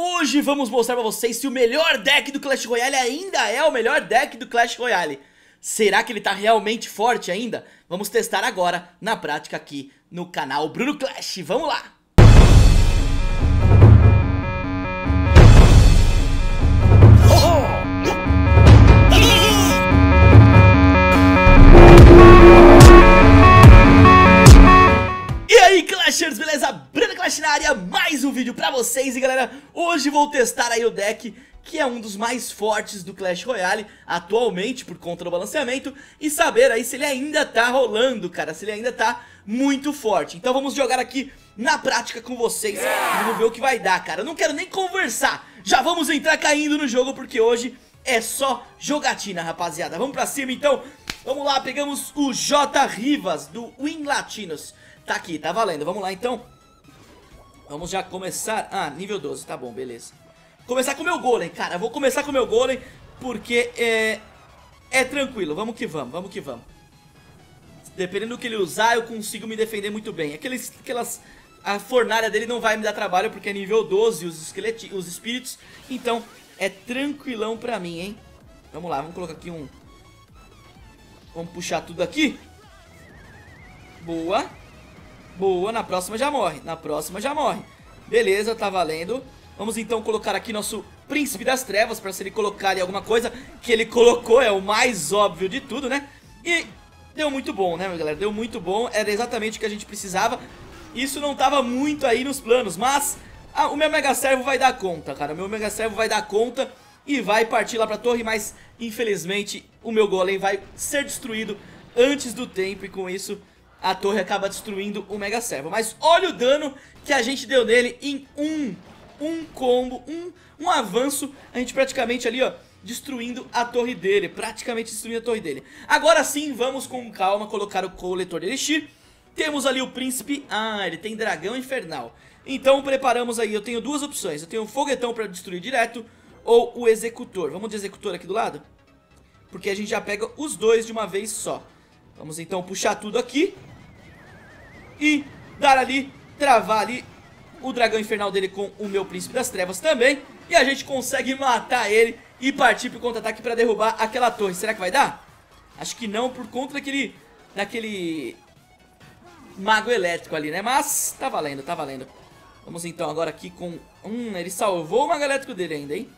Hoje vamos mostrar pra vocês se o melhor deck do Clash Royale ainda é o melhor deck do Clash Royale. Será que ele tá realmente forte ainda? Vamos testar agora na prática aqui no canal Bruno Clash. Vamos lá! Clashers, beleza? Bruna Clash na área, mais um vídeo pra vocês E galera, hoje vou testar aí o deck que é um dos mais fortes do Clash Royale atualmente por conta do balanceamento e saber aí se ele ainda tá rolando, cara, se ele ainda tá muito forte. Então vamos jogar aqui na prática com vocês e vamos ver o que vai dar, cara. Eu não quero nem conversar, já vamos entrar caindo no jogo porque hoje é só jogatina, rapaziada. Vamos pra cima então, vamos lá, pegamos o J Rivas do Win Latinos. Tá aqui, tá valendo. Vamos lá, então. Vamos já começar... Ah, nível 12, tá bom, beleza. Começar com o meu golem, cara. Eu vou começar com o meu golem porque é... É tranquilo, vamos que vamos, vamos que vamos. Dependendo do que ele usar, eu consigo me defender muito bem. Aqueles, aquelas... A fornalha dele não vai me dar trabalho porque é nível 12 os, esqueletos, os espíritos. Então, é tranquilão pra mim, hein? Vamos lá, vamos colocar aqui um... Vamos puxar tudo aqui. Boa. Boa, na próxima já morre. Na próxima já morre. Beleza, tá valendo. Vamos então colocar aqui nosso Príncipe das Trevas pra se ele colocar ali alguma coisa que ele colocou, é o mais óbvio de tudo, né? E deu muito bom, né, galera? Deu muito bom, era exatamente o que a gente precisava. Isso não tava muito aí nos planos, mas ah, o meu Mega Servo vai dar conta, cara. O meu Mega Servo vai dar conta e vai partir lá pra torre, mas infelizmente o meu Golem vai ser destruído antes do tempo e com isso a torre acaba destruindo o Mega Servo. Mas olha o dano que a gente deu nele em um, um combo, um, um avanço. A gente praticamente ali, ó, destruindo a torre dele, praticamente destruindo a torre dele. Agora sim, vamos com calma colocar o coletor de Elixir. Temos ali o príncipe, ah, ele tem dragão infernal. Então preparamos aí, eu tenho duas opções, eu tenho o foguetão para destruir direto ou o executor. Vamos de executor aqui do lado? Porque a gente já pega os dois de uma vez só. Vamos então puxar tudo aqui e dar ali, travar ali o dragão infernal dele com o meu príncipe das trevas também. E a gente consegue matar ele e partir pro contra-ataque pra derrubar aquela torre. Será que vai dar? Acho que não, por conta daquele, daquele mago elétrico ali, né? Mas tá valendo, tá valendo. Vamos então agora aqui com... Hum, ele salvou o mago elétrico dele ainda, hein?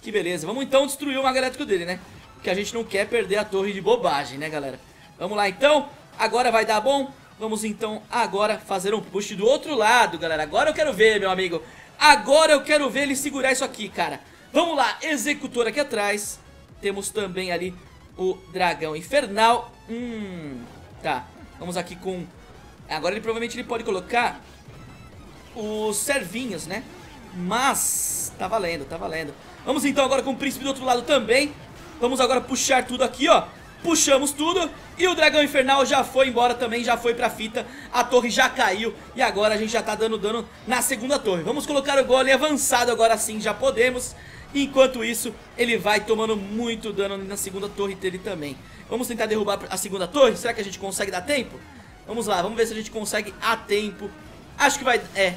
Que beleza. Vamos então destruir o mago elétrico dele, né? Porque a gente não quer perder a torre de bobagem, né, galera? Vamos lá então. Agora vai dar bom. Vamos então agora fazer um push do outro lado, galera. Agora eu quero ver, meu amigo. Agora eu quero ver ele segurar isso aqui, cara. Vamos lá, executor aqui atrás. Temos também ali o dragão infernal. Hum, tá. Vamos aqui com... Agora ele provavelmente ele pode colocar os servinhos, né? Mas tá valendo, tá valendo. Vamos então agora com o príncipe do outro lado também. Vamos agora puxar tudo aqui, ó puxamos tudo e o dragão infernal já foi embora também, já foi pra fita, a torre já caiu e agora a gente já tá dando dano na segunda torre. Vamos colocar o golem avançado agora sim, já podemos. Enquanto isso, ele vai tomando muito dano na segunda torre dele também. Vamos tentar derrubar a segunda torre, será que a gente consegue dar tempo? Vamos lá, vamos ver se a gente consegue a tempo. Acho que vai... é,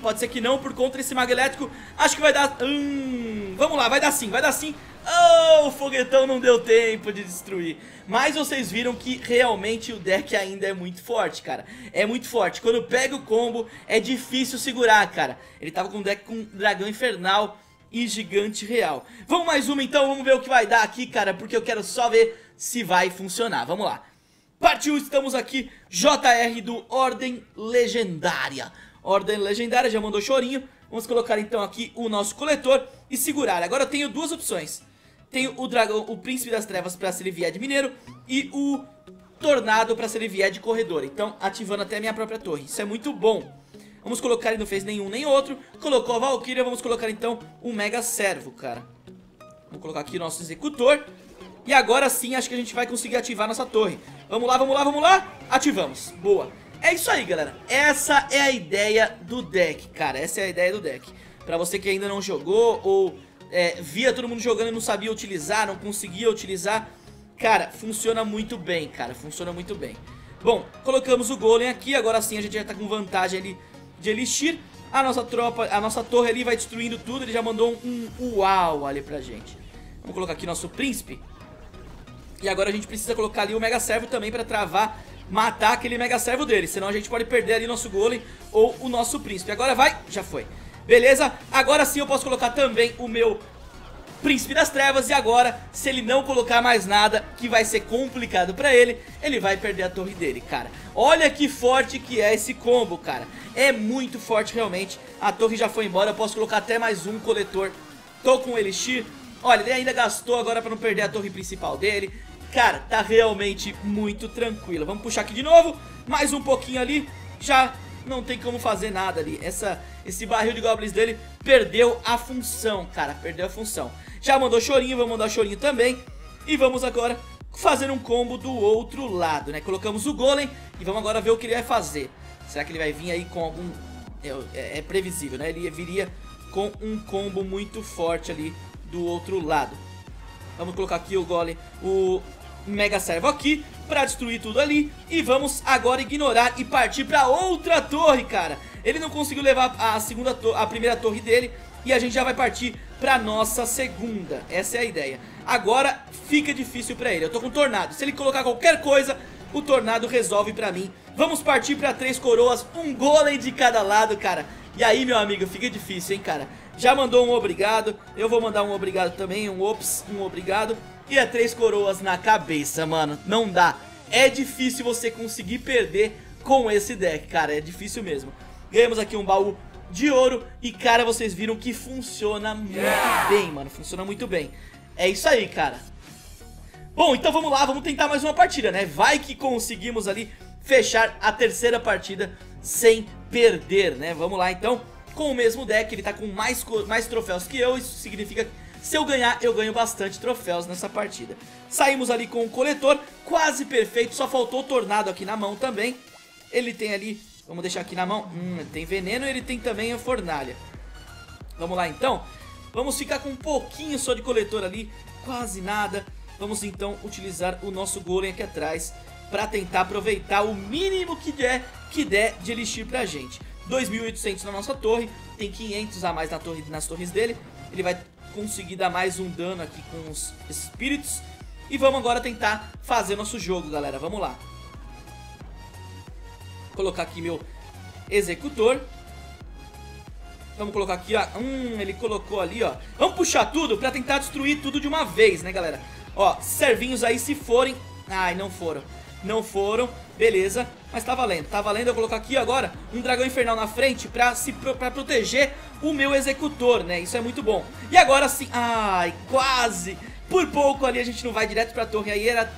pode ser que não por conta desse mago elétrico. Acho que vai dar... Hum, vamos lá, vai dar sim, vai dar sim. Oh, o foguetão não deu tempo de destruir. Mas vocês viram que realmente o deck ainda é muito forte, cara. É muito forte. Quando pega o combo, é difícil segurar, cara. Ele tava com um deck com dragão infernal e gigante real. Vamos mais uma então, vamos ver o que vai dar aqui, cara. Porque eu quero só ver se vai funcionar. Vamos lá. Partiu, estamos aqui. JR do Ordem Legendária. Ordem Legendária já mandou chorinho. Vamos colocar então aqui o nosso coletor e segurar. Agora eu tenho duas opções. Tenho o dragão, o príncipe das trevas para se ele vier de mineiro e o tornado para se ele vier de corredor. Então ativando até a minha própria torre. Isso é muito bom. Vamos colocar, ele não fez nenhum nem outro. Colocou a Valkyria, vamos colocar então um Mega Servo, cara. Vamos colocar aqui o nosso executor. E agora sim acho que a gente vai conseguir ativar nossa torre. Vamos lá, vamos lá, vamos lá. Ativamos. Boa. É isso aí, galera. Essa é a ideia do deck, cara. Essa é a ideia do deck. Pra você que ainda não jogou ou é, via todo mundo jogando e não sabia utilizar, não conseguia utilizar, cara, funciona muito bem, cara, funciona muito bem. Bom, colocamos o golem aqui, agora sim a gente já tá com vantagem ali de elixir. A nossa tropa, a nossa torre ali vai destruindo tudo. Ele já mandou um, um uau ali pra gente. Vamos colocar aqui nosso príncipe. E agora a gente precisa colocar ali o Mega Servo também pra travar, matar aquele Mega Servo dele. Senão a gente pode perder ali nosso Golem ou o nosso príncipe. Agora vai, já foi. Beleza? Agora sim eu posso colocar também o meu Príncipe das Trevas e agora, se ele não colocar mais nada, que vai ser complicado pra ele, ele vai perder a torre dele, cara. Olha que forte que é esse combo, cara. É muito forte realmente. A torre já foi embora, eu posso colocar até mais um coletor. Tô com o Elixir. Olha, ele ainda gastou agora pra não perder a torre principal dele. Cara, tá realmente muito tranquilo. Vamos puxar aqui de novo, mais um pouquinho ali. Já não tem como fazer nada ali. Essa, esse barril de goblins dele perdeu a função, cara, perdeu a função. Já mandou chorinho, vamos mandar chorinho também. E vamos agora fazer um combo do outro lado, né? Colocamos o golem e vamos agora ver o que ele vai fazer. Será que ele vai vir aí com algum... É, é, é previsível, né? Ele viria com um combo muito forte ali do outro lado. Vamos colocar aqui o golem, o Mega Servo aqui pra destruir tudo ali. E vamos agora ignorar e partir pra outra torre, cara. Ele não conseguiu levar a, segunda a primeira torre dele e a gente já vai partir pra nossa segunda. Essa é a ideia. Agora fica difícil pra ele. Eu tô com Tornado. Se ele colocar qualquer coisa, o Tornado resolve pra mim. Vamos partir pra três coroas, um golem de cada lado, cara. E aí, meu amigo, fica difícil, hein, cara. Já mandou um obrigado, eu vou mandar um obrigado também, um ops, um obrigado. E é três coroas na cabeça, mano. Não dá. É difícil você conseguir perder com esse deck, cara. É difícil mesmo. Ganhamos aqui um baú de ouro e, cara, vocês viram que funciona muito bem, mano. Funciona muito bem. É isso aí, cara. Bom, então vamos lá, vamos tentar mais uma partida, né? Vai que conseguimos ali fechar a terceira partida sem perder, né? Vamos lá, então. Com o mesmo deck, ele tá com mais, mais troféus que eu, isso significa se eu ganhar, eu ganho bastante troféus nessa partida. Saímos ali com o coletor, quase perfeito, só faltou o tornado aqui na mão também. Ele tem ali Vamos deixar aqui na mão. Hum, tem veneno e ele tem também a fornalha. Vamos lá então. Vamos ficar com um pouquinho só de coletor ali, quase nada. Vamos então utilizar o nosso golem aqui atrás para tentar aproveitar o mínimo que der, que der de elixir pra gente. 2.800 na nossa torre, tem 500 a mais na torre, nas torres dele. Ele vai conseguir dar mais um dano aqui com os espíritos. E vamos agora tentar fazer nosso jogo, galera. Vamos lá colocar aqui meu executor. Vamos colocar aqui, ó. Hum, ele colocou ali, ó. Vamos puxar tudo pra tentar destruir tudo de uma vez, né, galera? Ó, servinhos aí se forem... Ai, não foram. Não foram, beleza. Mas tá valendo, tá valendo eu colocar aqui agora um dragão infernal na frente pra, se, pra proteger o meu executor, né? Isso é muito bom. E agora sim... Ai, quase... Por pouco ali a gente não vai direto pra torre aí, era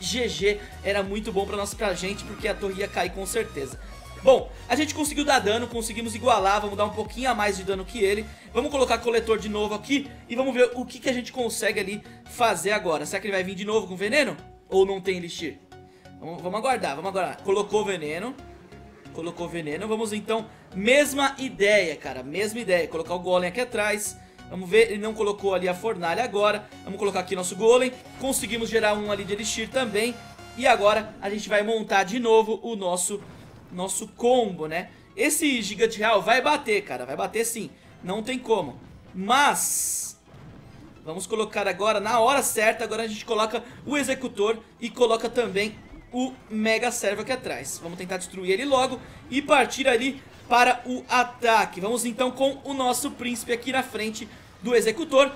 GG, era muito bom pra, nós, pra gente, porque a torre ia cair com certeza. Bom, a gente conseguiu dar dano, conseguimos igualar, vamos dar um pouquinho a mais de dano que ele. Vamos colocar coletor de novo aqui e vamos ver o que, que a gente consegue ali fazer agora. Será que ele vai vir de novo com veneno? Ou não tem elixir? Vamos, vamos aguardar, vamos aguardar. Colocou veneno, colocou veneno. Vamos então, mesma ideia, cara, mesma ideia. Colocar o golem aqui atrás Vamos ver, ele não colocou ali a fornalha agora. Vamos colocar aqui nosso golem. Conseguimos gerar um ali de elixir também. E agora a gente vai montar de novo o nosso, nosso combo, né? Esse gigante real vai bater, cara. Vai bater sim. Não tem como. Mas... Vamos colocar agora, na hora certa, agora a gente coloca o executor e coloca também o mega servo aqui atrás. Vamos tentar destruir ele logo e partir ali para o ataque. Vamos então com o nosso príncipe aqui na frente do executor.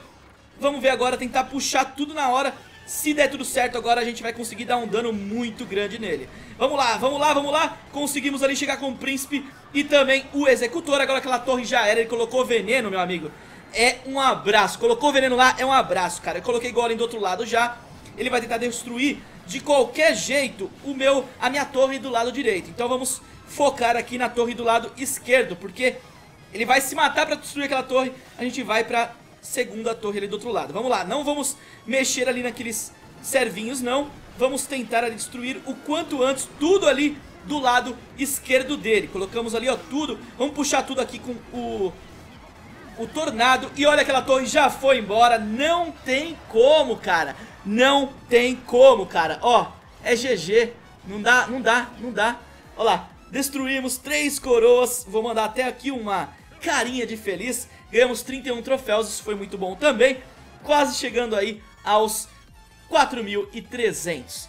Vamos ver agora, tentar puxar tudo na hora. Se der tudo certo agora, a gente vai conseguir dar um dano muito grande nele. Vamos lá, vamos lá, vamos lá. Conseguimos ali chegar com o príncipe e também o executor. Agora aquela torre já era, ele colocou veneno, meu amigo. É um abraço. Colocou veneno lá, é um abraço, cara. Eu coloquei golem do outro lado já. Ele vai tentar destruir de qualquer jeito o meu, a minha torre do lado direito. Então vamos focar aqui na torre do lado esquerdo, porque ele vai se matar pra destruir aquela torre, a gente vai pra segunda torre ali do outro lado. Vamos lá, não vamos mexer ali naqueles servinhos, não. Vamos tentar ali, destruir o quanto antes tudo ali do lado esquerdo dele. Colocamos ali, ó, tudo. Vamos puxar tudo aqui com o... O tornado. E olha, aquela torre já foi embora. Não tem como, cara. Não tem como, cara. Ó, é GG. Não dá, não dá, não dá. Olha lá. Destruímos três coroas. Vou mandar até aqui uma carinha de feliz. Ganhamos 31 troféus, isso foi muito bom também. Quase chegando aí aos 4.300.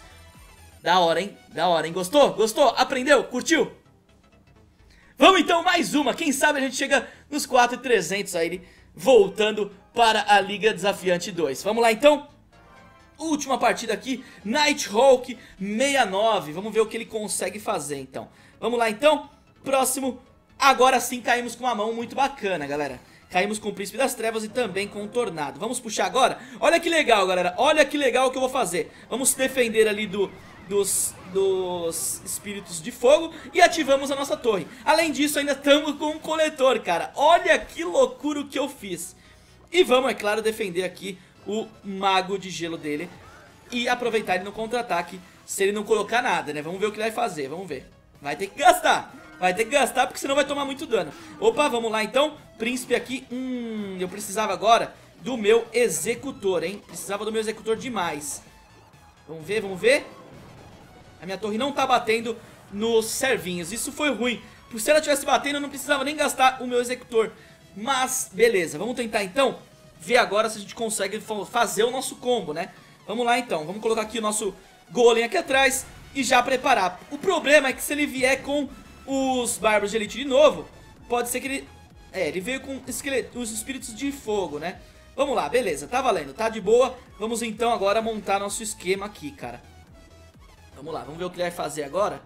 Da hora, hein? Da hora, hein? Gostou? Gostou? Aprendeu? Curtiu? Vamos então, mais uma. Quem sabe a gente chega nos 4.300 aí, voltando para a Liga Desafiante 2. Vamos lá então? Última partida aqui, Nighthawk 69. Vamos ver o que ele consegue fazer então. Vamos lá então? Próximo. Agora sim caímos com uma mão muito bacana, galera. Caímos com o Príncipe das Trevas e também com o Tornado. Vamos puxar agora? Olha que legal, galera. Olha que legal o que eu vou fazer. Vamos defender ali do, dos, dos espíritos de fogo e ativamos a nossa torre. Além disso, ainda estamos com um coletor, cara. Olha que loucura o que eu fiz. E vamos, é claro, defender aqui o mago de gelo dele e aproveitar ele no contra-ataque se ele não colocar nada, né? Vamos ver o que ele vai fazer, vamos ver. Vai ter que gastar. Vai ter que gastar porque senão vai tomar muito dano. Opa, vamos lá então. Príncipe aqui. Hum, eu precisava agora do meu executor, hein? Precisava do meu executor demais. Vamos ver, vamos ver. A minha torre não tá batendo nos servinhos. Isso foi ruim. Se ela tivesse batendo, eu não precisava nem gastar o meu executor. Mas, beleza. Vamos tentar então ver agora se a gente consegue fazer o nosso combo, né? Vamos lá então. Vamos colocar aqui o nosso golem aqui atrás e já preparar. O problema é que se ele vier com os Bárbaros de Elite de novo, pode ser que ele... É, ele veio com os espíritos de fogo, né? Vamos lá, beleza, tá valendo, tá de boa. Vamos então agora montar nosso esquema aqui, cara. Vamos lá, vamos ver o que ele vai fazer agora.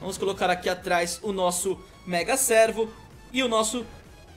Vamos colocar aqui atrás o nosso Mega Servo e o nosso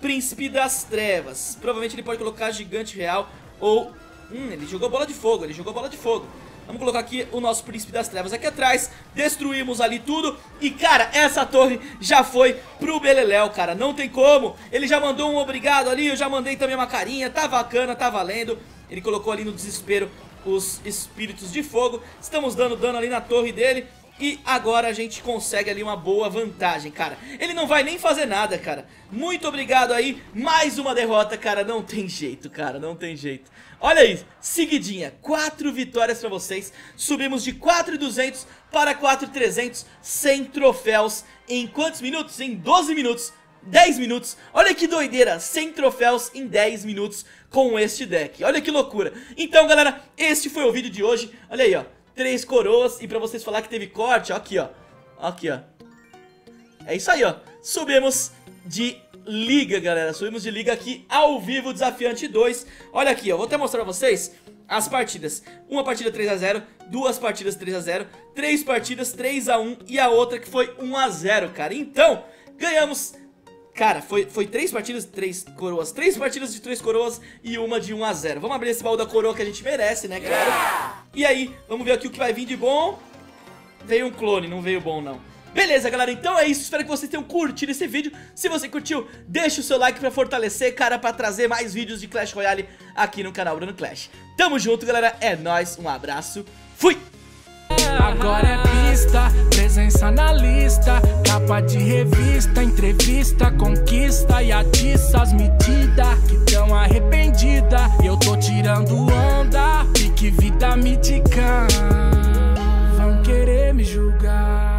Príncipe das Trevas. Provavelmente ele pode colocar Gigante Real ou... Hum, ele jogou bola de fogo, ele jogou bola de fogo. Vamos colocar aqui o nosso Príncipe das Trevas aqui atrás. Destruímos ali tudo. E, cara, essa torre já foi pro Beleléu, cara. Não tem como. Ele já mandou um obrigado ali. Eu já mandei também uma carinha. Tá bacana, tá valendo. Ele colocou ali no desespero os espíritos de fogo. Estamos dando dano ali na torre dele. E agora a gente consegue ali uma boa vantagem, cara. Ele não vai nem fazer nada, cara. Muito obrigado aí. Mais uma derrota, cara. Não tem jeito, cara. Não tem jeito. Olha aí, seguidinha. Quatro vitórias pra vocês. Subimos de 4.200 para 4.300 sem troféus. Em quantos minutos? Em 12 minutos. 10 minutos. Olha que doideira, 100 troféus em 10 minutos com este deck. Olha que loucura. Então, galera, este foi o vídeo de hoje. Olha aí, ó. Três coroas. E pra vocês falar que teve corte, ó, aqui, ó. Aqui, ó. É isso aí, ó. Subimos de liga, galera. Subimos de liga aqui ao vivo, Desafiante 2. Olha aqui, ó. Vou até mostrar pra vocês as partidas. Uma partida 3x0, duas partidas 3x0, três partidas 3x1 e a outra que foi 1x0, cara. Então, ganhamos Cara, foi, foi três partidas, três coroas Três partidas de três coroas e uma de 1 a 0 Vamos abrir esse baú da coroa que a gente merece, né, claro E aí, vamos ver aqui o que vai vir de bom. Veio um clone, não veio bom não. Beleza, galera, então é isso, espero que vocês tenham curtido esse vídeo. Se você curtiu, deixa o seu like pra fortalecer, cara, pra trazer mais vídeos de Clash Royale aqui no canal Bruno Clash. Tamo junto, galera, é nóis, um abraço, fui! agora é pista, presença na lista, capa de revista, entrevista, conquista e atiça as medidas que tão arrependida. Eu tô tirando onda, pique vida miticã, vão querer me julgar.